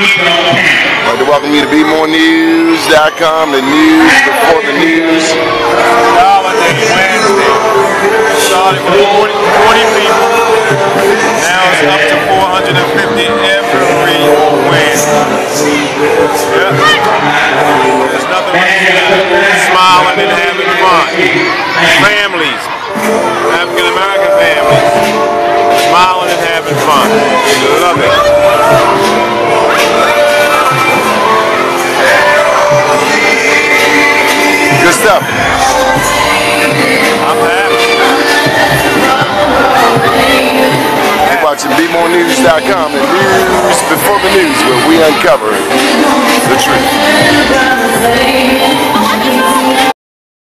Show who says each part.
Speaker 1: I'd like to welcome you to BmoreNews.com, the news before the news.
Speaker 2: Holiday Wednesday. Started with 40, 40 people. Now it's up to 450 every Wednesday. Yeah. There's nothing like smiling and having fun. Families, African American families,
Speaker 1: stuff.
Speaker 2: I'm happy.
Speaker 1: You're watching BmoreNews.com, the news before the news, where we uncover the truth.